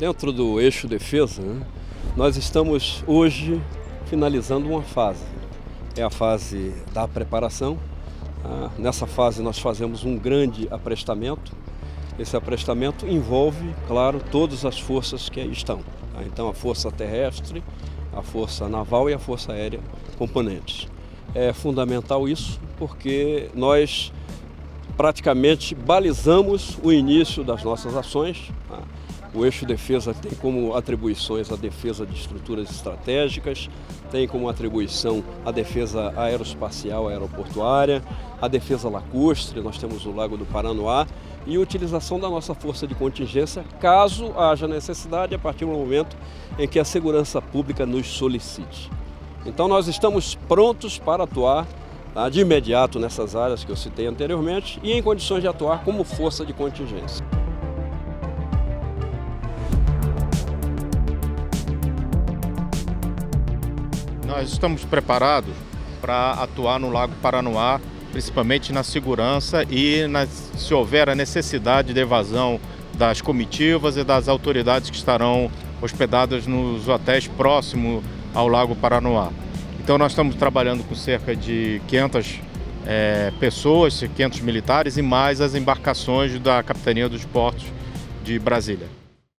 dentro do eixo defesa, né, nós estamos hoje finalizando uma fase. É a fase da preparação. Ah, nessa fase nós fazemos um grande aprestamento. Esse aprestamento envolve, claro, todas as forças que aí estão. Tá? Então a força terrestre, a força naval e a força aérea componentes. É fundamental isso porque nós praticamente balizamos o início das nossas ações. Tá? O eixo defesa tem como atribuições a defesa de estruturas estratégicas, tem como atribuição a defesa aeroespacial aeroportuária, a defesa lacustre, nós temos o Lago do Paranoá e utilização da nossa força de contingência caso haja necessidade a partir do momento em que a segurança pública nos solicite. Então nós estamos prontos para atuar tá, de imediato nessas áreas que eu citei anteriormente e em condições de atuar como força de contingência. Nós estamos preparados para atuar no Lago Paranoá, principalmente na segurança e se houver a necessidade de evasão das comitivas e das autoridades que estarão hospedadas nos hotéis próximos ao Lago Paranoá. Então nós estamos trabalhando com cerca de 500 é, pessoas, 500 militares e mais as embarcações da Capitania dos Portos de Brasília.